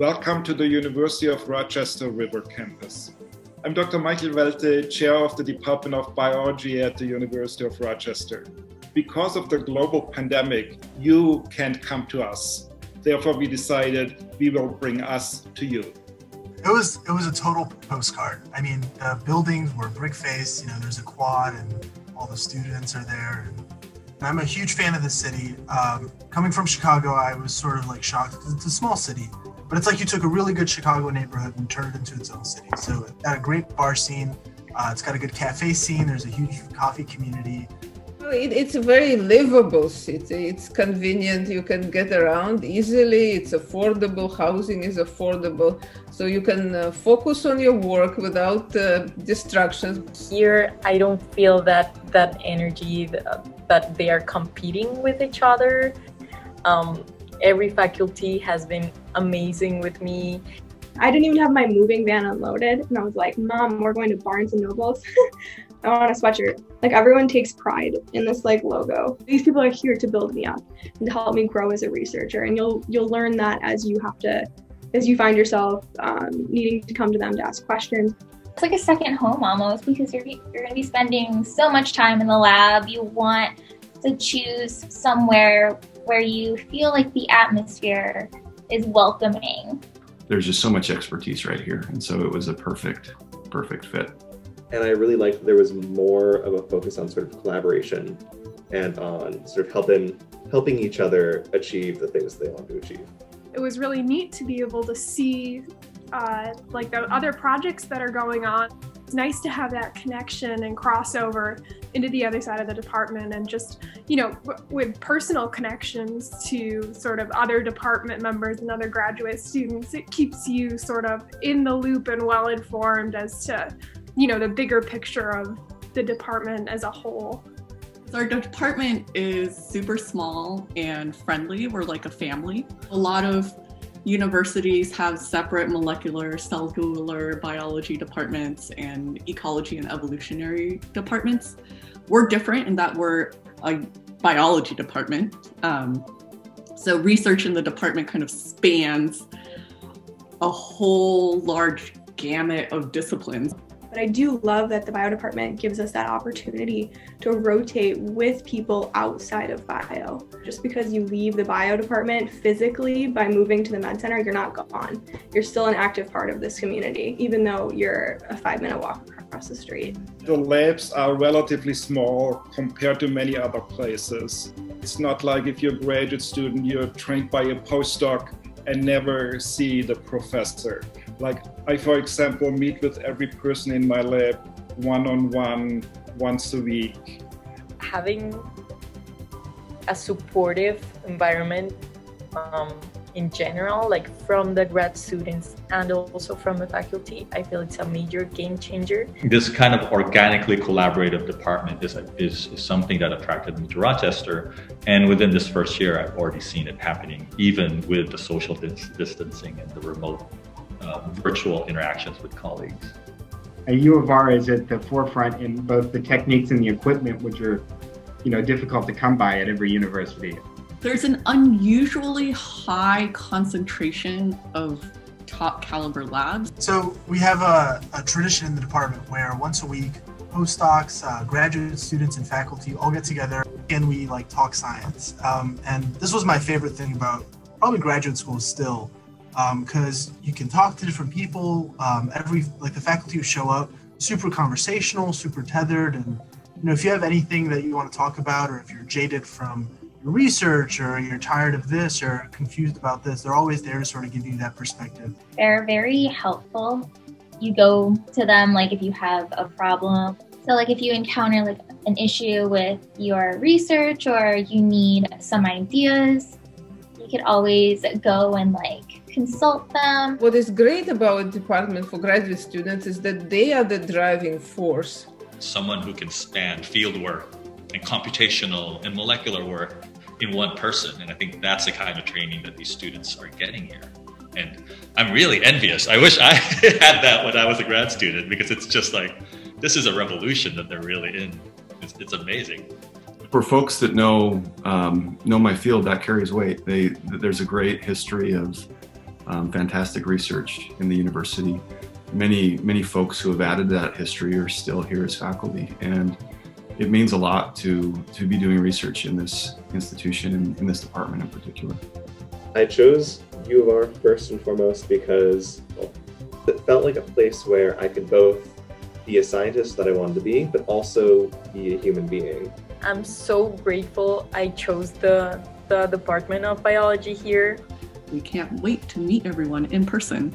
Welcome to the University of Rochester River Campus. I'm Dr. Michael Welte, Chair of the Department of Biology at the University of Rochester. Because of the global pandemic, you can't come to us. Therefore, we decided we will bring us to you. It was it was a total postcard. I mean, the buildings were brick faced. You know, there's a quad, and all the students are there. And I'm a huge fan of the city. Um, coming from Chicago, I was sort of like shocked it's a small city. But it's like you took a really good Chicago neighborhood and turned it into its own city. So it's got a great bar scene. Uh, it's got a good cafe scene. There's a huge coffee community. It, it's a very livable city. It's convenient. You can get around easily. It's affordable. Housing is affordable. So you can uh, focus on your work without uh, distractions. Here, I don't feel that that energy that, that they are competing with each other. Um, every faculty has been amazing with me. I didn't even have my moving van unloaded, and I was like, "Mom, we're going to Barnes and Nobles. I want a sweatshirt." Like everyone takes pride in this like logo. These people are here to build me up and to help me grow as a researcher, and you'll you'll learn that as you have to, as you find yourself um, needing to come to them to ask questions. It's like a second home almost because you're you're going to be spending so much time in the lab. You want to choose somewhere where you feel like the atmosphere is welcoming. There's just so much expertise right here. And so it was a perfect, perfect fit. And I really liked that there was more of a focus on sort of collaboration and on sort of helping helping each other achieve the things they want to achieve. It was really neat to be able to see uh, like the other projects that are going on. It's nice to have that connection and crossover into the other side of the department and just, you know, with personal connections to sort of other department members and other graduate students, it keeps you sort of in the loop and well informed as to, you know, the bigger picture of the department as a whole. Our department is super small and friendly. We're like a family. A lot of universities have separate molecular, cellular biology departments and ecology and evolutionary departments. We're different in that we're a biology department. Um, so research in the department kind of spans a whole large gamut of disciplines. But I do love that the bio department gives us that opportunity to rotate with people outside of bio. Just because you leave the bio department physically by moving to the med center, you're not gone. You're still an active part of this community, even though you're a five minute walk across the street. The labs are relatively small compared to many other places. It's not like if you're a graduate student, you're trained by a postdoc and never see the professor. Like I, for example, meet with every person in my lab one-on-one once a week. Having a supportive environment um, in general, like from the grad students and also from the faculty, I feel it's a major game changer. This kind of organically collaborative department is, is, is something that attracted me to Rochester. And within this first year, I've already seen it happening, even with the social distancing and the remote uh, virtual interactions with colleagues. U of R is at the forefront in both the techniques and the equipment, which are, you know, difficult to come by at every university. There's an unusually high concentration of top caliber labs. So we have a, a tradition in the department where once a week, postdocs, uh, graduate students, and faculty all get together and we like talk science. Um, and this was my favorite thing about probably graduate school still, because um, you can talk to different people. Um, every like the faculty who show up, super conversational, super tethered, and you know if you have anything that you want to talk about, or if you're jaded from your research or you're tired of this or confused about this, they're always there to sort of give you that perspective. They're very helpful. You go to them like if you have a problem. So like if you encounter like an issue with your research or you need some ideas, you could always go and like consult them. What is great about Department for Graduate Students is that they are the driving force. Someone who can span field work and computational and molecular work in one person. And I think that's the kind of training that these students are getting here. And I'm really envious. I wish I had that when I was a grad student because it's just like, this is a revolution that they're really in. It's, it's amazing. For folks that know um, know my field, that carries weight. They there's a great history of um, fantastic research in the university. Many, many folks who have added that history are still here as faculty. And it means a lot to, to be doing research in this institution and in this department in particular. I chose U of R first and foremost because it felt like a place where I could both be a scientist that I wanted to be, but also be a human being. I'm so grateful I chose the, the Department of Biology here. We can't wait to meet everyone in person.